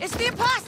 It's the impossible!